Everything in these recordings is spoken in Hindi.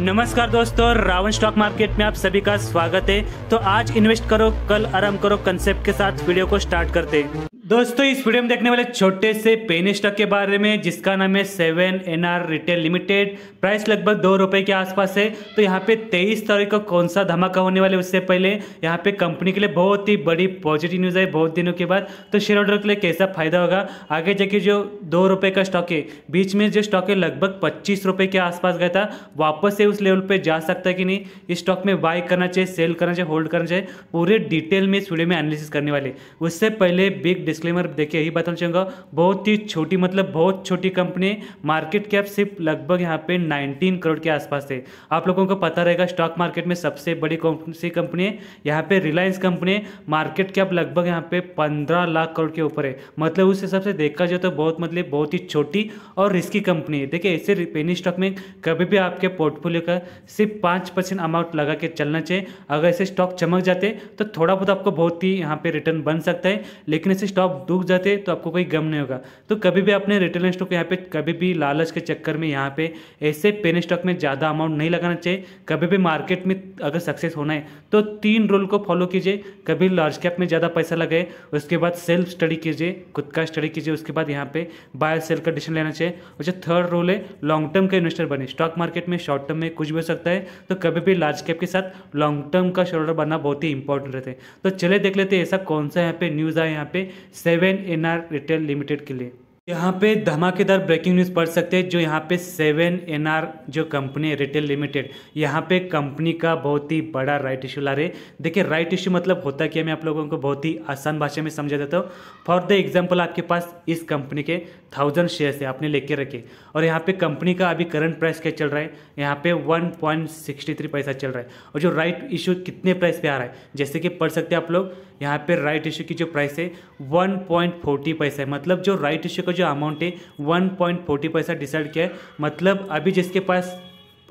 नमस्कार दोस्तों, रावण स्टॉक मार्केट में आप सभी का स्वागत है। तो आज इन्वेस्ट करो, कल आराम करो कंसेप्ट के साथ वीडियो को स्टार्ट करते हैं। दोस्तों, इस वीडियो में देखने वाले छोटे से पेनी स्टॉक के बारे में, जिसका नाम है seven N R retail limited. Price लगभग दो रुपए के आसपास है। तो यहाँ पे तेईस तारीख को कौन सा धमाका होने वाले उससे पहले, यहाँ पे कंपनी के लिए बहुत ही बड़ी पॉजिटिव न्यूज़ है बहुत दिनों के बाद। तो शेयर होल्डर के लिए कैसा फ़ायदा होगा? आगे जाके जो दो रुपये का स्टॉक है, बीच में जो स्टॉक है लगभग पच्चीस रुपये के आसपास गया था, वापस से उस लेवल पर जा सकता है कि नहीं? इस स्टॉक में बाय करना चाहिए सेल करना चाहिए होल्ड करना चाहिए, पूरे डिटेल में इस वीडियो में एनालिसिस करने वाले। उससे पहले बिग डिस्क्लेमर देखिए, यही बताना चाहूँगा, बहुत ही छोटी मतलब बहुत छोटी कंपनी मार्केट कैप सिर्फ़ लगभग यहाँ पे 19 करोड़ के आसपास है। आप लोगों को पता रहेगा स्टॉक मार्केट में सबसे बड़ी कौन सी कंपनी है? यहाँ पे रिलायंस कंपनी मार्केट कैप लगभग यहाँ पे 15 लाख करोड़ के ऊपर है। मतलब उस हिसाब से देखा जाए तो बहुत मतलब बहुत ही छोटी और रिस्की कंपनी है। देखिए ऐसे पेनी स्टॉक में कभी भी आपके पोर्टफोलियो का सिर्फ़ पाँच परसेंट अमाउंट लगा के चलना चाहिए। अगर ऐसे स्टॉक चमक जाते तो थोड़ा बहुत आपको बहुत ही यहाँ पे रिटर्न बन सकता है। लेकिन ऐसे स्टॉक डूब जाते तो आपको कोई गम नहीं होगा। तो कभी भी अपने रिटेल स्टॉक यहाँ पे, कभी भी लालच के चक्कर में यहाँ पे ऐसे पेन स्टॉक में ज़्यादा अमाउंट नहीं लगाना चाहिए। कभी भी मार्केट में अगर सक्सेस होना है तो तीन रूल को फॉलो कीजिए। कभी लार्ज कैप में ज़्यादा पैसा लगाए, उसके बाद सेल्फ स्टडी कीजिए, खुद का स्टडी कीजिए, उसके बाद यहाँ पे बाय सेल का डिसीज़न लेना चाहिए। और जो थर्ड रूल है लॉन्ग टर्म का इन्वेस्टर बने। स्टॉक मार्केट में शॉर्ट टर्म में कुछ भी हो सकता है तो कभी भी लार्ज कैप के साथ लॉन्ग टर्म का शोल्डर बनना बहुत ही इंपॉर्टेंट रहते हैं। तो चले देख लेते हैं ऐसा कौन सा यहाँ पे न्यूज़ आया यहाँ पे। Seven N R retail limited के लिए। यहाँ पे धमाकेदार ब्रेकिंग न्यूज़ पढ़ सकते हैं, जो यहाँ पे सेवन एन आर जो कंपनी है, रिटेल लिमिटेड, यहाँ पे कंपनी का बहुत ही बड़ा राइट इशू ला रहे देखिए राइट इश्यू मतलब होता क्या मैं आप लोगों को बहुत ही आसान भाषा में समझा देता हूँ। फॉर द एग्ज़ाम्पल आपके पास इस कंपनी के थाउज़ेंड शेयर्स है आपने लेके रखे। और यहाँ पे कंपनी का अभी करंट प्राइस क्या चल रहा है? यहाँ पे वन पॉइंट सिक्सटी थ्री पैसा चल रहा है। और जो राइट इशू कितने प्राइस पे आ रहा है? जैसे कि पढ़ सकते हैं आप लोग, यहाँ पे राइट इशू की जो प्राइस है वन पॉइंट फोर्टी पैसा है। मतलब जो राइट इशू का जो अमाउंट है वन पॉइंट फोर्टी पैसा डिसाइड किया है। मतलब अभी जिसके पास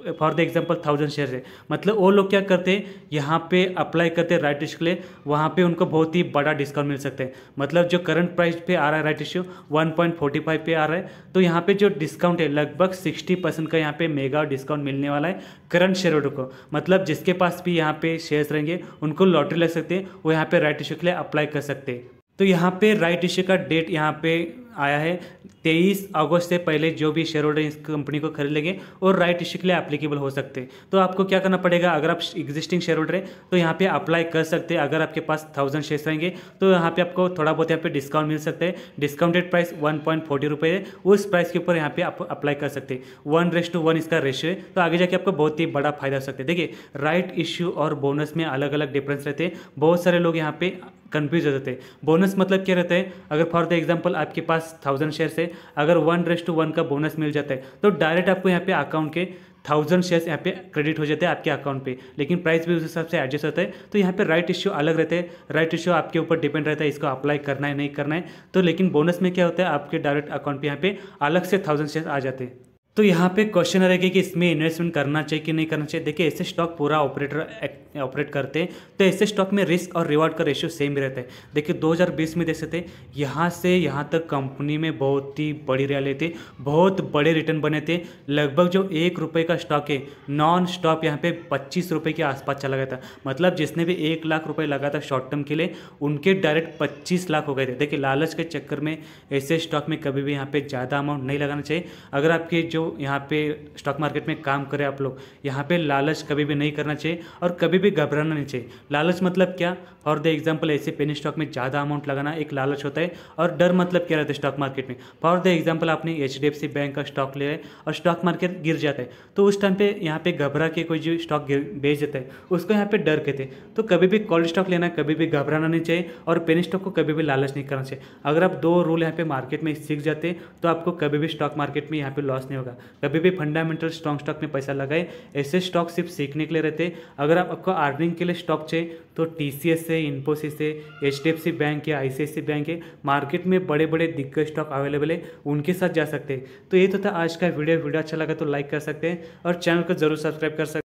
for the example thousand share है। मतलब वो लोग क्या करते हैं, यहाँ पे अप्लाई करते हैं राइट इशू के लिए, वहाँ पे उनको बहुत ही बड़ा डिस्काउंट मिल सकता है। मतलब जो करंट प्राइस पे आ रहा है right issue one point forty five पे आ रहा है तो यहाँ पे जो डिस्काउंट है, लगभग सिक्सटी परसेंट का यहाँ पे मेगा डिस्काउंट मिलने वाला है करंट शेयर होल्डर को। मतलब जिसके पास भी यहाँ पे शेयर्स रहेंगे, उनको लॉटरी लग सकते हैं, वो यहाँ पे राइट इशू के लिए अप्लाई कर सकते हैं। तो यहाँ पे राइट इश्यू का डेट यहाँ पे आया है। तेईस अगस्त से पहले जो भी शेयर होल्डर इस कंपनी को खरीद लेंगे, और राइट इश्यू के लिए एप्लीकेबल हो सकते। हैं तो आपको क्या करना पड़ेगा? अगर आप एग्जिस्टिंग शेयर होल्डर है तो यहाँ पे अप्लाई कर सकते हैं। अगर आपके पास थाउज़ेंड शेयर्स रहेंगे तो यहाँ पे आपको थोड़ा बहुत यहाँ पे डिस्काउंट मिल सकता है। Discounted price one point forty रुपये है। उस प्राइस के ऊपर यहाँ पे आप अप्लाई कर सकते हैं। वन रेस टू वन इसका रेशियो है। तो आगे जाके आपको बहुत ही बड़ा फ़ायदा हो सकता है। देखिए राइट इश्यू और बोनस में अलग अलग डिफरेंस रहते हैं। बहुत सारे लोग यहाँ पे कंफ्यूज हो जाते हैं। बोनस मतलब क्या रहता है? अगर फॉर द एग्जांपल आपके पास थाउज़ेंड शेयर्स है, अगर वन रेस टू वन का बोनस मिल जाता है तो डायरेक्ट आपको यहाँ पे अकाउंट के थाउज़ेंड शेयर्स यहाँ पे क्रेडिट हो जाते हैं आपके अकाउंट पे। लेकिन प्राइस भी उस हिसाब से एडजस्ट होता है। तो यहाँ पे राइट इश्यू अलग रहते हैं। राइट इश्यू आपके ऊपर डिपेंड रहता है, इसको अप्लाई करना है, नहीं करना है। तो लेकिन बोनस में क्या होता है? आपके डायरेक्ट अकाउंट पे यहाँ पे अलग से थाउज़ेंड शेयर्स आ जाते हैं। तो यहाँ पे क्वेश्चन रहेगा कि इसमें इन्वेस्टमेंट करना चाहिए कि नहीं करना चाहिए? देखिए, ऐसे स्टॉक पूरा ऑपरेटर ऑपरेट करते हैं तो ऐसे स्टॉक में रिस्क और रिवार्ड का रेशियो सेम ही रहता है। देखिए 2020 में देख सकते यहाँ से यहाँ तक कंपनी में बहुत ही बड़ी रैली थी, बहुत बड़े रिटर्न बने थे। लगभग जो एक रुपये का स्टॉक है नॉन स्टॉप यहाँ पे पच्चीस रुपये के आसपास चला गया था। मतलब जिसने भी एक लाख रुपये लगा था शॉर्ट टर्म के लिए, उनके डायरेक्ट पच्चीस लाख हो गए थे। देखिए, लालच के चक्कर में ऐसे स्टॉक में कभी भी यहाँ पे ज़्यादा अमाउंट नहीं लगाना चाहिए। अगर आपके जो यहाँ पे स्टॉक मार्केट में काम करें आप लोग। यहाँ पे लालच कभी भी नहीं करना चाहिए और कभी भी घबराना नहीं चाहिए। लालच मतलब क्या? फॉर द एग्ज़ाम्पल ऐसे पेनी स्टॉक में ज़्यादा अमाउंट लगाना एक लालच होता है और डर मतलब क्या रहता है स्टॉक मार्केट में? फॉर द एग्ज़ाम्पल आपने एचडीएफसी बैंक का स्टॉक ले है और स्टॉक मार्केट गिर जाता है। तो उस टाइम पे यहाँ पे घबरा के कोई जो स्टॉक बेच देता है, उसको यहाँ पे डर कहते हैं। तो कभी भी कॉल स्टॉक लेना, कभी भी घबराना नहीं चाहिए और पेनी स्टॉक को कभी भी लालच नहीं करना चाहिए। अगर आप दो रूल यहाँ पे मार्केट में सीख जाते तो आपको कभी भी स्टॉक मार्केट में यहाँ पे लॉस नहीं होगा कभी भी फंडामेंटल स्ट्रॉन्ग स्टॉक में पैसा लगाए, ऐसे स्टॉक सिर्फ़ सीखने के लिए रहते। अगर आप आपको अर्निंग के लिए स्टॉक चाहिए तो टी से इन्फोसिस से एच बैंक या आई बैंक है मार्केट में बड़े बड़े दिग्गज स्टॉक अवेलेबल है, उनके साथ जा सकते हैं। तो ये तो था आज का वीडियो वीडियो अच्छा लगा तो लाइक कर सकते हैं और चैनल को ज़रूर सब्सक्राइब कर सकते